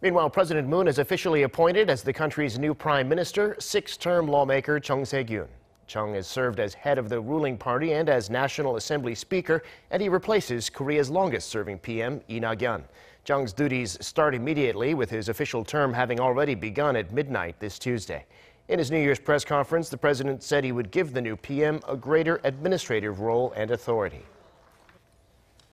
Meanwhile, President Moon is officially appointed as the country's new prime minister six-term lawmaker Chung Sye-kyun. Chung has served as head of the ruling party and as National Assembly Speaker, and he replaces Korea's longest-serving PM, Lee Nak-yon. Chung's duties start immediately, with his official term having already begun at midnight this Tuesday. In his New Year's press conference, the president said he would give the new PM a greater administrative role and authority.